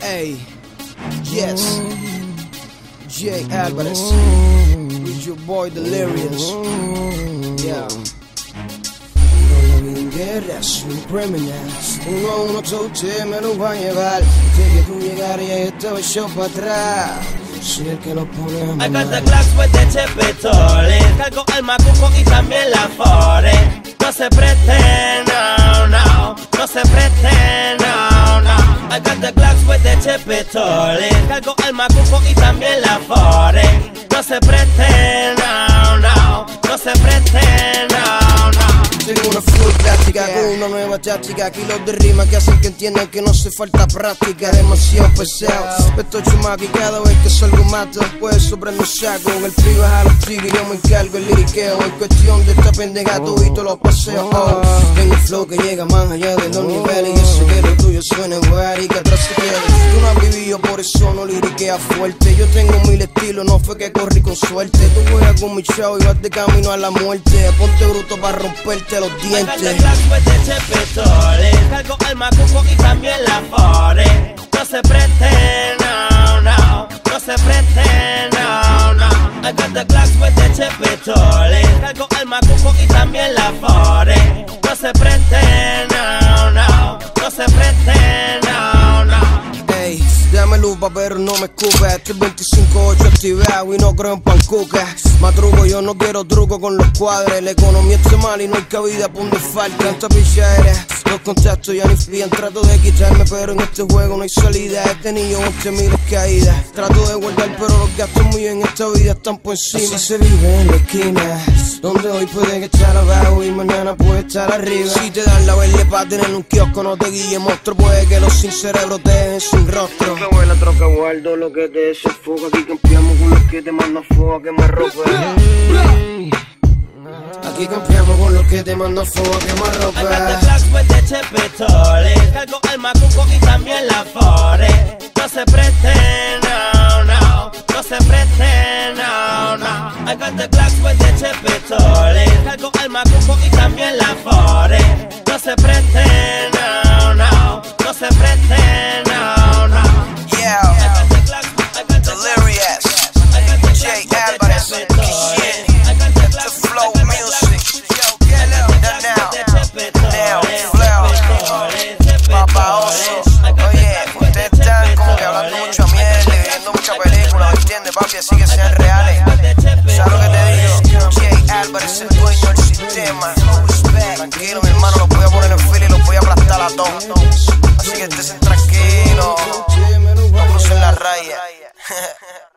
Hey, yes. Jay Alvarez. With your boy Delirious. Yeah. Guerras, un criminal. Uno a uno toche me lo va a llevar. Que tú llegarías y estaba yo para atrás. Soy el que lo pone I got the Glocks with the chipitoles Cargo el macuco y también la fore No se preste, chipitoles Cargo el macuco y también la fore. No se preste, no, no. No se preste, no, no. Tengo una full práctica con una nueva táctica. Kilos de rima que hacen que entiendan que no hace falta práctica. Demasiado pesado. Estoy chumaco y cada vez que salgo mato Pues sobre mi saco. El frío es a los tigres y yo me encargo el liriqueo. En cuestión de esta pendeja todito los paseo oh. Flow que llega más allá de los niveles. Y eso que lo tuyo suena igual y que atrás se quede Tú no has vivido por eso no liriquea fuerte. Yo tengo mil estilos, no fue que corrí con suerte. Tú juegas con mi show y vas de camino a la muerte. Ponte bruto para romperte los dientes. Cargo el macuco y también la fore. No se preste, no, no. No se preste, no, no. I got the Glocks with the chipitoles Cargo el macuco y también la fore. No se preste, Dame lupa pero no me escupe. Este 25-8 activado y no creo en pancuca Matruco, yo no quiero truco con los cuadres. La economía está mal y no hay cabida pa' un desfalque. Tanta pichadera, los contactos ya ni frían Trato de quitarme pero en este juego no hay salida. He tenido 11 miles caídas. Trato de guardar pero los gastos míos en esta vida están por encima. Así se vive en la esquina Donde hoy puede que estar abajo y mañana puede estar arriba Si te dan la verde para tener un kiosco no te guíe monstruo Puede que los sin cerebros te dejen sin rostro Que buena troca, guardo lo que te desenfoca. Aquí campeamos con los que te mandan fuego a quemar ropa. Aquí campeamos con los que te mandan fuego a quemar I got the ropa. Glocks with the chipitoles Cargo el macuco y también la fore mierda y viendo mucha película, ¿me entiendes, papi? Así que sean reales. ¿Sabes lo que te digo? Jay Alvarez, el dueño del sistema. Tranquilo, mi hermano, los voy a poner en fila y los voy a aplastar a todos. Así que estén tranquilos. No crucen la raya.